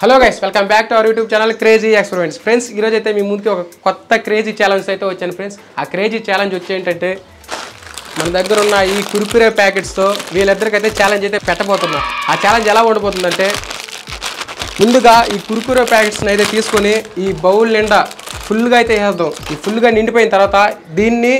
Hello guys welcome back to our YouTube channel crazy experiments friends ఈరోజు అయితే మీ ముందుకి ఒక కొత్త క్రేజీ ఛాలెంజ్ అయితే వచ్చాను ఫ్రెండ్స్ ఆ క్రేజీ ఛాలెంజ్ వచ్చేంటంటే మన దగ్గర ఉన్న ఈ కురుకురే ప్యాకెట్స్తో వీళ్ళిద్దరికైతే ఛాలెంజ్ అయితే పెట్టబోతున్నాం. ఆ ఛాలెంజ్ ఎలా ఉండబోతుందంటే ముందుగా ఈ కురుకురే ప్యాకెట్స్ని అయితే తీసుకొని ఈ బౌల్ నిండా ఫుల్గా అయితే వేసేద్దాం. ఈ ఫుల్గా నిండిపోయిన తర్వాత దీన్ని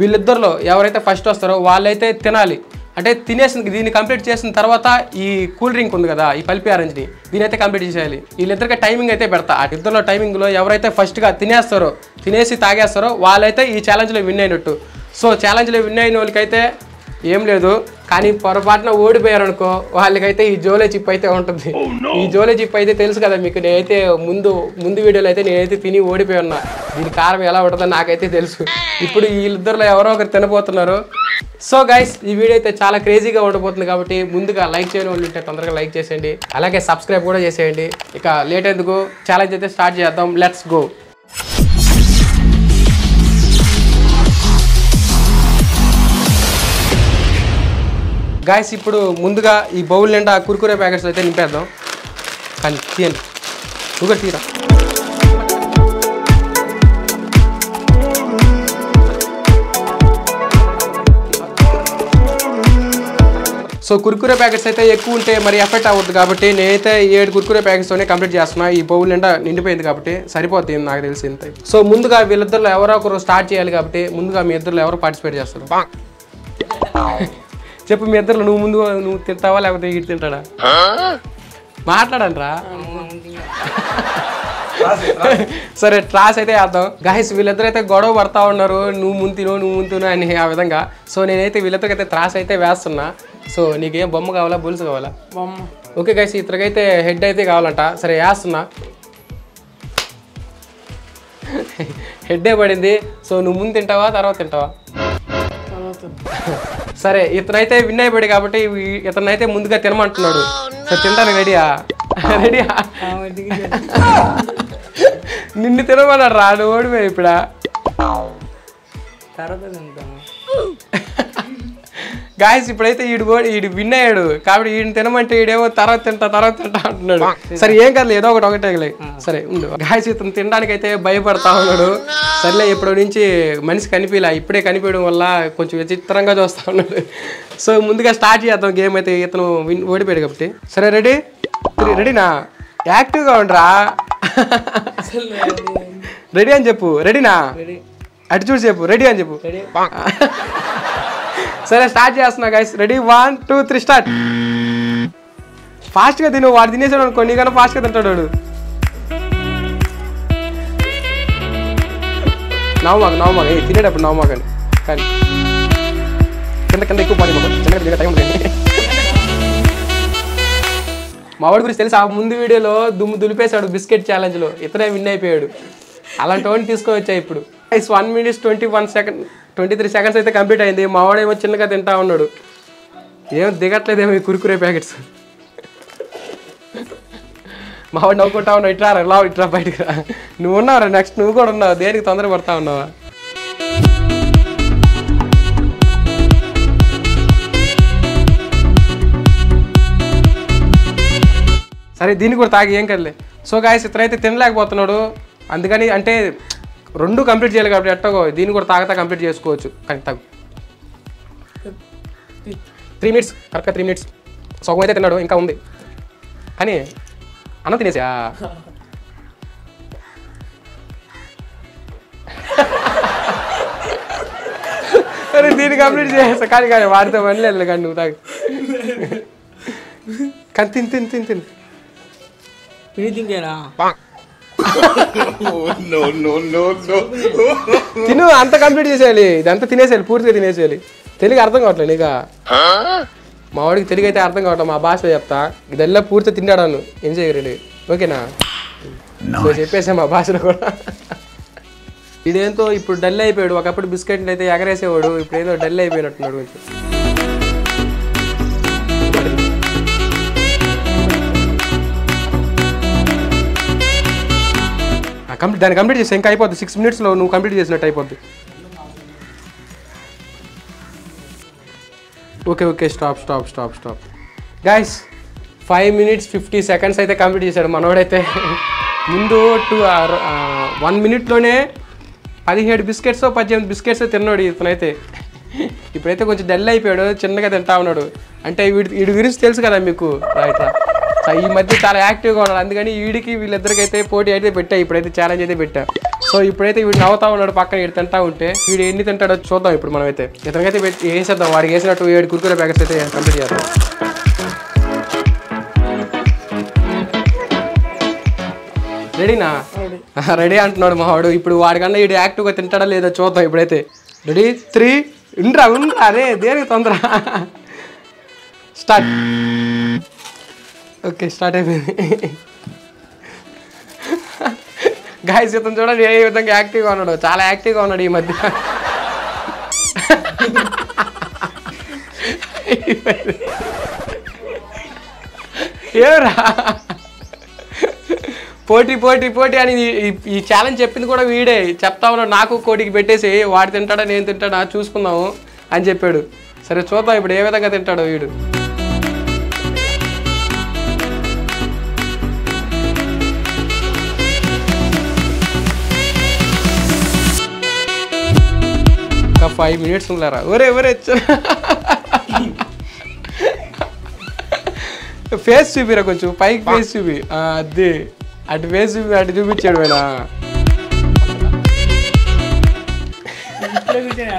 వీళ్ళిద్దరిలో ఎవరైతే ఫస్ట్ వస్తారో వాళ్ళైతే తినాలి. అంటే తినేసిన దీన్ని కంప్లీట్ చేసిన తర్వాత ఈ కూల్ డ్రింక్ ఉంది కదా ఈ పల్పి ఆరెంజ్ని దీని అయితే కంప్లీట్ చేసేయాలి. వీళ్ళిద్దరికి టైమింగ్ అయితే పెడతా. ఆ ఇద్దరిలో టైమింగ్లో ఎవరైతే ఫస్ట్గా తినేస్తారో తినేసి తాగేస్తారో వాళ్ళైతే ఈ ఛాలెంజ్లో విన్ అయినట్టు. సో ఛాలెంజ్లో విన్ అయిన వాళ్ళకైతే ఏం లేదు. కానీ పొరపాటున ఓడిపోయారు అనుకో వాళ్ళకైతే ఈ జోలే చిప్ అయితే ఉంటుంది. ఈ జోలే చిప్ అయితే తెలుసు కదా మీకు. నేనైతే ముందు ముందు వీడియోలో అయితే నేనైతే తిని ఓడిపోయి ఉన్నా. దీని కారం ఎలా ఉంటుందో నాకైతే తెలుసు. ఇప్పుడు వీళ్ళిద్దరిలో ఎవరో ఒకరు తినబోతున్నారు. సో గైస్ ఈ వీడియో అయితే చాలా క్రేజీగా ఉండబోతుంది కాబట్టి ముందుగా లైక్ చేయని వాళ్ళు ఉంటే తొందరగా లైక్ చేసేయండి. అలాగే సబ్స్క్రైబ్ కూడా చేసేయండి. ఇక లేట్ ఎందుకు? ఛాలెంజ్ అయితే స్టార్ట్ చేద్దాం. లెట్స్ గో గాయస్ ఇప్పుడు ముందుగా ఈ బౌల్ నిండా కురుకురే ప్యాకెట్స్ అయితే నింపేద్దాం. కానీ తీయండి. నువ్వు తీరా. సో కుర్కురే ప్యాకెట్స్ అయితే ఎక్కువ ఉంటే మరి ఎఫెక్ట్ అవ్వద్దు కాబట్టి నేనైతే ఏడు కుర్కురే ప్యాకెట్స్తోనే కంప్లీట్ చేస్తున్నా. ఈ బౌల్ నిండా నిండిపోయింది కాబట్టి సరిపోతుంది నాకు తెలిసి ఇంత. సో ముందుగా వీళ్ళిద్దరిలో ఎవరో ఒకరు స్టార్ట్ చేయాలి కాబట్టి ముందుగా మీ ఇద్దరు ఎవరు పార్టిసిపేట్ చేస్తారు? చెప్పు మీ ఇద్దరు నువ్వు ముందు నువ్వు తింటావా లేకపోతే ఇటు తింటాడా? మాట్లాడంట్రా సరే ట్రాస్ అయితే వేద్దాం. గాయస్ వీళ్ళిద్దరైతే గొడవ పడతా ఉన్నారు. నువ్వు ముంతిను నువ్వు ముంతును అని ఆ విధంగా. సో నేనైతే వీళ్ళిద్దరికైతే త్రాస్ అయితే వేస్తున్నా. సో నీకేం బొమ్మ కావాలా బుల్స్ కావాలా? బొమ్మ. ఓకే గైస్ ఇతరికైతే హెడ్ అయితే కావాలంట. సరే వేస్తున్నా. హెడ్డే పడింది. సో నువ్వు ముందు తింటావా తర్వాత తింటావా? సరే ఇతనైతే విన్ అయిపోయాడు కాబట్టి ఇతనైతే ముందుగా తినమంటున్నాడు. సరే తింటాను రెడీయా? రెడీయా? నిన్ను తినమన్నాడు రా నువ్వు ఓడిపోయి ఇప్పుడా? తర్వాత తింటాము గాయస్ ఇప్పుడైతే ఈడు ఈడు విన్ అయ్యాడు. కాబట్టి ఈయన తినమంటే ఈడేమో తర్వాత తింటా తర్వాత తింటా అంటున్నాడు. సరే ఏం కాదు ఏదో ఒకటి ఒకటే సరే ఉండు. గాయస్ ఇతను తినడానికి అయితే భయపడతా ఉన్నాడు. సర్లే ఇప్పుడు నుంచి మనిషి కనిపించలే ఇప్పుడే కనిపించడం వల్ల కొంచెం విచిత్రంగా చూస్తా ఉన్నాడు. సో ముందుగా స్టార్ట్ చేద్దాం గేమ్ అయితే ఇతను విన్ ఓడిపోయాడు కాబట్టి. సరే రెడీ? రెడీనా? యాక్టివ్గా ఉండరా? రెడీ అని చెప్పు. రెడీనా? రెడీ. అటు చూసి చెప్పు. రెడీ అని చెప్పు. సరే స్టార్ట్ చేస్తున్నా guys ready one two three start ఫాస్ట్గా తిను వాడు తినేసాడు అనుకో నీకన్నా ఫాస్ట్గా తింటాడు వాడు. నవ్వుమాక నవ్వుమాక. ఏ తినేటప్పుడు నవ్వుమాకండి. కానీ కింద కింద ఎక్కువ పని మాకు కింద టైం మా వాడి గురించి తెలుసు? ఆ ముందు వీడియోలో దుమ్ము దులిపేశాడు బిస్కెట్ ఛాలెంజ్లో ఇతనే విన్ అయిపోయాడు. అలాంటి వాడిని తీసుకొని వచ్చా ఇప్పుడు. Ice one minutes twenty one second twenty three seconds అయితే కంప్లీట్ అయింది. మావాడేమో చిన్నగా తింటా ఉన్నాడు. ఏం దిగట్లేదేమో ఈ కురుకురే ప్యాకెట్స్. మావాడు నవ్వుకుంటా ఉన్నావు ఇట్రా రా లావు ఇట్రా బయటకు రా. నువ్వు ఉన్నావు నెక్స్ట్ నువ్వు కూడా ఉన్నావు? దేనికి తొందర పడతా ఉన్నావా? సరే దీన్ని కూడా తాగి ఏం కదలే సో గాయస్ ఇతనైతే తినలేకపోతున్నాడు. అందుకని అంటే రెండు కంప్లీట్ చేయాలి కాబట్టి ఎట్టగో దీన్ని కూడా తాగతా కంప్లీట్ చేసుకోవచ్చు. కానీ తాగు. త్రీ మినిట్స్ కరెక్ట్గా త్రీ మినిట్స్ సగం అయితే తిన్నాడు ఇంకా ఉంది. కానీ అన్నం తినేసా? అరే దీన్ని కంప్లీట్ చేస్తా కానీ కానీ వాడితో పని లేదు కానీ నువ్వు తాగు. కానీ తిని తిని తిని తిని. తింకేనా తిను అంత కంప్లీట్ చేసేయాలి. ఇదంతా తినేసేయాలి పూర్తిగా తినేసేయాలి. తెలుగు అర్థం కావట్లేదు నీక? మా వాడికి తెలుగు అయితే అర్థం కావట్లేదు మా భాష చెప్తా. ఇదల్లా పూర్తిగా తిన్నాడాను ఏం చేయగలి ఓకేనా? సో చెప్పేసా మా భాషలో కూడా. ఇదేంతో ఇప్పుడు డల్ అయిపోయాడు. ఒకప్పుడు బిస్కెట్లు అయితే ఎగరేసేవాడు ఇప్పుడు ఏదో డల్ అయిపోయినట్టున్నాడు కొంచెం. కంప్లీట్ దాన్ని కంప్లీట్ చేసే ఇంకా అయిపోద్ది. సిక్స్ మినిట్స్లో నువ్వు కంప్లీట్ చేసినట్టు అయిపోద్ది. Okay okay stop stop stop stop guys five minutes fifty seconds అయితే కంప్లీట్ చేశాడు మనోడైతే. ముందు టూ వన్ మినిట్లోనే పదిహేడు బిస్కెట్స్ పద్దెనిమిది బిస్కెట్స్ తిన్నాడు ఇతనైతే. ఇప్పుడైతే కొంచెం డల్ అయిపోయాడు చిన్నగా తింటా ఉన్నాడు. అంటే వీడి వీడి గురించి తెలుసు కదా మీకు రైట్ ఈ మధ్య చాలా యాక్టివ్గా ఉన్నాడు. అందుకని వీడికి వీళ్ళిద్దరికైతే పోటీ అయితే పెట్టా. ఇప్పుడైతే ఛాలెంజ్ అయితే పెట్టా. సో ఇప్పుడైతే వీడు నవ్వుతా ఉన్నాడు పక్కన వీడు తింటా ఉంటే. వీడు ఎన్ని తింటాడో చూద్దాం ఇప్పుడు మనమైతే. ఇతనికైతే వేసేద్దాం వాడికి వేసినట్టు ఏడు కుర్కురే ప్యాకెట్స్ అయితే కంప్లీట్ చేద్దాం. రెడీనా రెడీ అంటున్నాడు మా వాడు ఇప్పుడు వాడికన్నా వీడు యాక్టివ్గా తింటాడా లేదో చూద్దాం ఇప్పుడైతే. రెడీ త్రీ ఇంట్రా ఉండ్రా. అరే దేనికి తొందర? స్టార్ట్ ఓకే స్టార్ట్ అయిపోయింది. గాయస్ ఇతను చూడండి ఏ విధంగా యాక్టివ్గా ఉన్నాడు. చాలా యాక్టివ్గా ఉన్నాడు ఈ మధ్య. ఏరా పోటీ పోటీ పోటీ అని ఈ- ఈ ఛాలెంజ్ చెప్పింది కూడా వీడే. చెప్తా ఉన్నాడు నాకు కోటికి పెట్టేసి వాడు తింటాడా నేను తింటాడా చూసుకుందాము అని చెప్పాడు. సరే చూద్దాం ఇప్పుడు ఏ విధంగా తింటాడో వీడు. ఇంకా ఫైవ్ మినిట్స్ ఉండారా? ఒరే ఒరే ఫేస్ చూపిరా కొంచెం పైకి ఫేస్ చూపి. అది అటు ఫేస్ చూపి అటు చూపించాడు ఆయన ఇట్లా కూర్చొని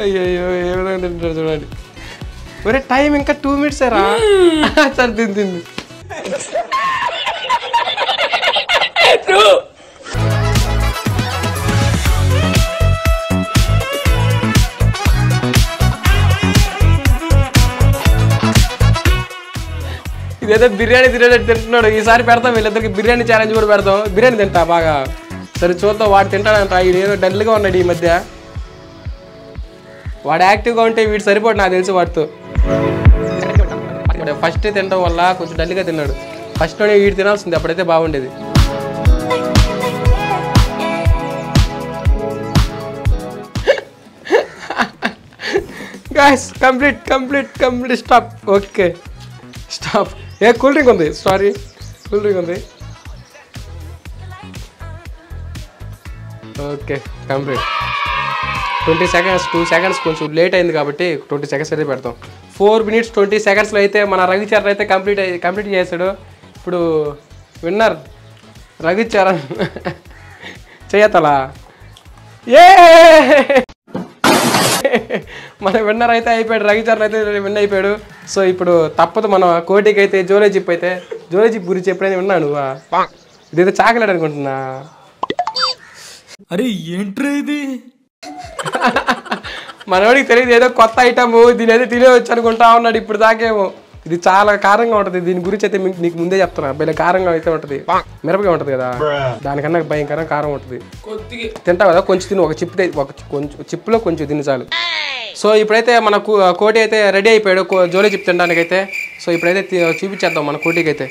అయ్యయ్యో ఏ విధంగా తింటాడు చూడండి. ఒరే టైం ఇంకా టూ మినిట్స్ రా. సరే తింది తింది ఇదేదో బిర్యానీ తినేటట్టు తింటున్నాడు. ఈసారి పెడతాం వీళ్ళిద్దరికి బిర్యానీ ఛాలెంజ్ కూడా పెడతాం. బిర్యానీ తింటా బాగా. సరే చూద్దాం వాడు తింటాడంట. వీడు ఏదో డల్గా ఉన్నాడు ఈ మధ్య. వాడు యాక్టివ్గా ఉంటే వీడు సరిపోడు నాకు తెలిసి వాడితో. ఫస్ట్ తినడం వల్ల కొంచెం డల్గా తిన్నాడు. ఫస్ట్ వీడు తినాల్సింది అప్పుడైతే బాగుండేది. Guys complete complete complete stop okay stop ఏ కూల్ డ్రింక్ ఉంది. సారీ కూల్ డ్రింక్ ఉంది. Okay complete twenty seconds two seconds కొంచెం లేట్ అయింది కాబట్టి ట్వంటీ సెకండ్స్ అయితే పెడతాం. ఫోర్ మినిట్స్ ట్వంటీ సెకండ్స్లో అయితే మన రవిచరణ్ అయితే కంప్లీట్ కంప్లీట్ చేశాడు. ఇప్పుడు విన్నర్ రవిచరణ్ చేయతలా. ఏ! మన విన్నర్ అయితే అయిపోయాడు రవిచరణ్ అయితే విన్ అయిపోయాడు. సో ఇప్పుడు తప్పదు మన కోటికి అయితే జోలే జిప్ అయితే. జోలే జిప్ గురించి ఎప్పుడైనా విన్నాను ఇదైతే చాకలేట్ అనుకుంటున్నా. అరే ఏంట్రా ఇది? మనోడికి తెలియదు ఏదో కొత్త ఐటమ్ దీని అయితే తినేవచ్చు అనుకుంటా ఉన్నాడు ఇప్పుడు దాకేమో ఇది చాలా కారంగా ఉంటుంది దీని గురించి అయితే నీకు ముందే చెప్తున్నా. భలే కారంగా అయితే ఉంటుంది. మిరపగా ఉంటుంది కదా దానికన్నా భయంకరంగా కారం ఉంటుంది. తింటావు కదా కొంచెం తిను ఒక చిప్ ఒక కొంచెం చిప్పులో కొంచెం తిని చాలు. సో ఇప్పుడైతే మన కు- కోటి అయితే రెడీ అయిపోయాడు జోలీ చిప్ తినడానికి అయితే సో ఇప్పుడైతే చూపించేద్దాం మన కోటికి అయితే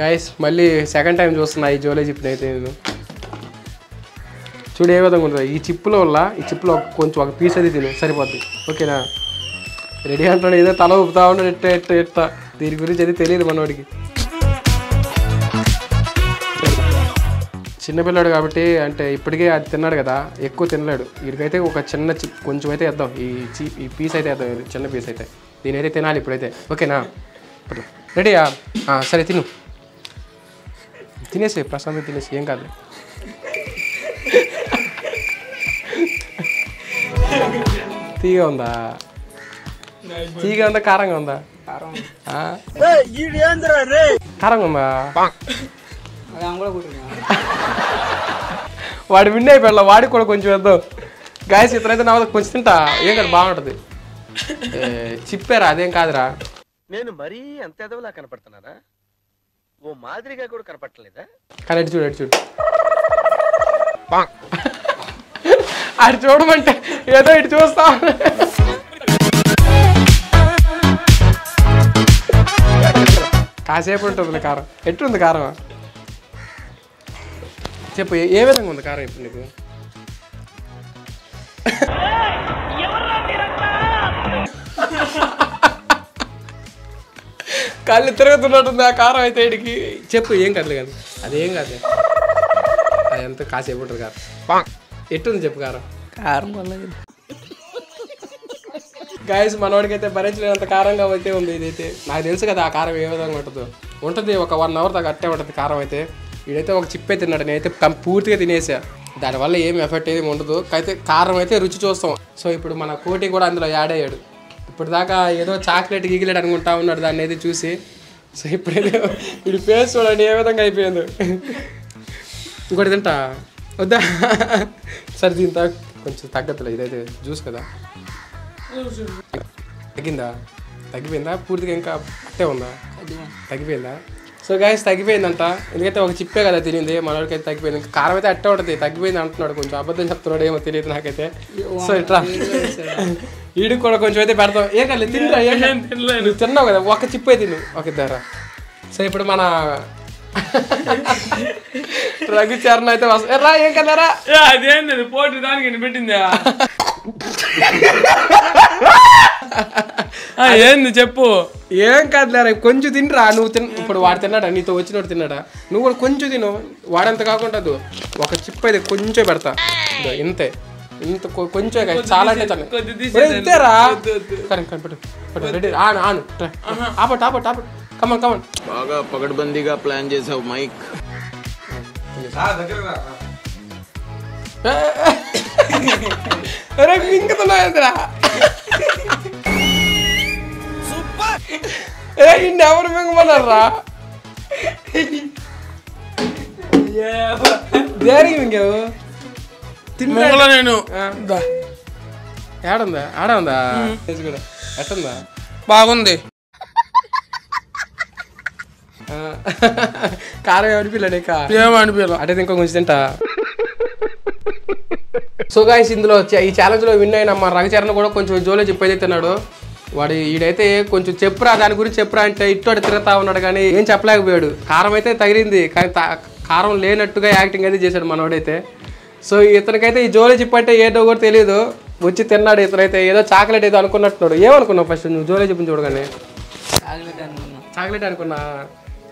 గైస్ మళ్ళీ సెకండ్ టైం చూస్తున్నా ఈ జోలే చిప్ని అయితే నేను. చూడు ఏ విధంగా ఉంటుంది. ఈ చిప్పులో వల్ల ఈ చిప్పులో కొంచెం ఒక పీస్ అది తిను సరిపోద్ది. ఓకేనా? రెడీ అంటాడు ఏదో తల ఊపుతా ఉన్నాడు ఎట్ట ఎట్ట ఎట్ట దీని గురించి అది తెలియదు మనోడికి. చిన్నపిల్లాడు కాబట్టి అంటే ఇప్పటికే అది తిన్నాడు కదా ఎక్కువ తినలేడు. వీడికైతే ఒక చిన్న చిప్ కొంచెం అయితే వేద్దాం. ఈ చి ఈ పీస్ అయితే వేద్దాం చిన్న పీస్ అయితే. దీని అయితే తినాలి ఇప్పుడైతే. ఓకేనా? ఇప్పుడు రెడీయా సరే తిను. తినేసి ప్రశాంత్ తినేసి ఏం కాదు తీగ ఉందా తీగ ఉందా కారంగా ఉందా కారం ఆ? కారంగా ఉందా వాడు విన్ అయిపోయాడు వాడికి కూడా కొంచెం వేద్దాం గాయస్ ఇతనైతే నా వద్ద కొంచెం తింటా. ఏం కాదు బాగుంటుంది. చిప్పారా అదేం కాదురా. నేను మరీ అంత ఎదవలా కనపడుతున్నారా ఓ మాదిరిగా కూడా కనపడలేదా కానీ చూడు అటు చూడు. అటు చూడమంటే ఏదో ఇటు చూస్తా కాసేపు ఉంటుంది కారం. ఎట్టుంది కారం? చెప్పు ఏ- ఏ విధంగా ఉంది కారం ఇప్పుడు నీకు? కళ్ళు తిరుగుతున్నట్టుంది ఆ కారం అయితే ఇడికి చెప్పు ఏం కాదు? కానీ అదేం కాదు? అది ఎంత కాసేపు ఉంటుంది కారం? ఎట్టుంది చెప్పు కారం? కారం వల్ల. గాయస్ మనవాడికి అయితే భరించలేనంత కారంగా అయితే ఉంది ఇదైతే. నాకు తెలుసు కదా ఆ కారం ఏ విధంగా ఉంటుందో. ఉంటుంది ఒక వన్ అవర్ దాకా అట్టే ఉంటుంది కారం అయితే. వీడైతే ఒక చిప్పే తిన్నాడు నేనైతే కం పూర్తిగా తినేసా. దానివల్ల ఏం ఎఫెక్ట్ ఏమి ఉండదు. అయితే కారం అయితే రుచి చూస్తాం. సో ఇప్పుడు మన కోటి కూడా అందులో యాడ్ అయ్యాడు. ఇప్పుడు దాకా ఏదో చాక్లెట్ గిగిలెట్ అనుకుంటా ఉన్నాడు దాన్ని అయితే చూసి. సో ఇప్పుడైతే వీడి ఫేస్ చూడండి ఏ విధంగా అయిపోయింది. ఇంకోటి తింటా? వద్దా? సరే దీని తా కొంచెం తగ్గట్లేదు ఇదైతే జ్యూస్ కదా. తగ్గిందా? తగ్గిపోయిందా? పూర్తిగా ఇంకా అట్టే ఉందా? తగ్గిపోయిందా? సో గాయస్ తగ్గిపోయిందంట. ఎందుకంటే ఒక చిప్పే కదా తినింది మనోడికి అయితే తగ్గిపోయింది. ఇంకా కారం అయితే అట్టే ఉంటుంది. తగ్గిపోయింది అంటున్నాడు కొంచెం. అబద్ధం చెప్తున్నాడు ఏమో తెలియదు నాకైతే. సో ఇట్లా ఈడికి కూడా కొంచెం అయితే పెడతాం. ఏ కదా తినరా ఏం కాదు. నువ్వు తిన్నావు కదా. ఒక చిప్పే తిను. ఒక ఇద్దరు. సో ఇప్పుడు మన రఘుచరణ్ అయితే వస్తా రా ఏం కదరా అదేంది పోటీ దానికి పెట్టిందా? ఏంది చెప్పు. ఏం కాదులేరా కొంచెం తినరా నువ్వు తిన్ ఇప్పుడు వాడు తిన్నాడా నీతో వచ్చినోడు తిన్నాడా? నువ్వు కూడా కొంచెం తిను వాడంత కాకుండా. ఒక చిప్ అయితే కొంచెం పెడతా. ఇంతే. ఇంత కొంచెం కాదు, చాలా అంటే చాలా. కొద్ది తీసి ఒరేయ్, ఇంతేరా? కానీ కానీ పెట్టు. పెట్టు రెడీ ఆను ఆను ఆపట్ ఆపట్ ఆపట్ కమన్ కమన్ బాగా పగడ్బందీగా ప్లాన్ చేసావు మైక్. అరే ఏ ఇన్ని ఎవరు మింగమన్నారా? దేనికి మింగావు? తిన్నా నేను. ఏడుందా? ఆడ ఉందా తెలుసు కూడా. ఎట్టుందా? బాగుంది. కారం ఏమనిపిల్ల నీక? ఏమనిపించాల అంటే ఇంకో కొంచెం తింటా. సో గాయస్ ఇందులో చ- ఈ ఛాలెంజ్లో విన్ అయిన మా రవిచరణ్ కూడా కొంచెం జోలో చెప్పేది తిన్నాడు. వాడు ఈడైతే కొంచెం చెప్పురా దాని గురించి చెప్పురా అంటే ఇట్టోటి తిరుగుతా ఉన్నాడు కానీ ఏం చెప్పలేకపోయాడు. కారం అయితే తగిలింది కానీ కారం లేనట్టుగా యాక్టింగ్ అయితే చేశాడు మనోడైతే. సో ఇతనికైతే ఈ జోలో చిప్ అంటే ఏదో కూడా తెలియదు వచ్చి తిన్నాడు ఇతనైతే ఏదో చాక్లెట్ ఏదో అనుకున్నట్టున్నాడు. ఏమనుకున్నావు ఫస్ట్ నువ్వు జోలో చెప్పిన చూడగానే? చాక్లెట్ అనుకున్నా.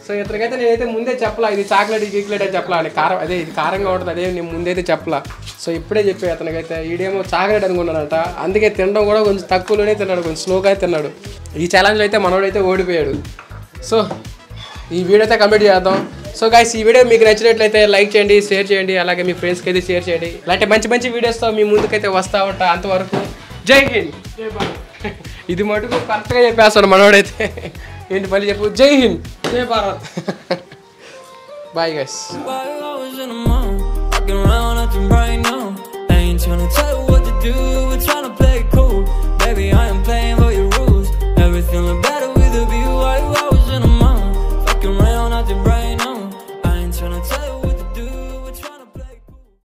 సో ఇతనికైతే నేనైతే ముందే చెప్పలా ఇది చాక్లెట్ గీక్లెట్ అని చెప్పలా అని. కారం అదే ఇది కారంగా ఉంటుంది అదే నేను ముందైతే చెప్పలా. సో ఇప్పుడే చెప్పే అతనికైతే ఈడేమో చాక్లెట్ అనుకున్నాడంట అందుకే తినడం కూడా కొంచెం తక్కువలోనే తిన్నాడు కొంచెం స్లోగా తిన్నాడు. ఈ ఛాలెంజ్లో అయితే మనోడైతే ఓడిపోయాడు. సో ఈ వీడియో అయితే కంప్లీట్ చేద్దాం. సో గైస్ ఈ వీడియో మీకు నచ్చినట్లయితే లైక్ చేయండి షేర్ చేయండి అలాగే మీ ఫ్రెండ్స్కి అయితే షేర్ చేయండి. ఇలాంటి మంచి మంచి వీడియోస్తో మీ ముందుకైతే వస్తూ ఉంటా అంతవరకు. జై హింద్. ఇది మటుకు కరెక్ట్గా చెప్పేస్తాడు మనోడైతే. in the Malayapu Jain. Jay Barat. Bye, guys.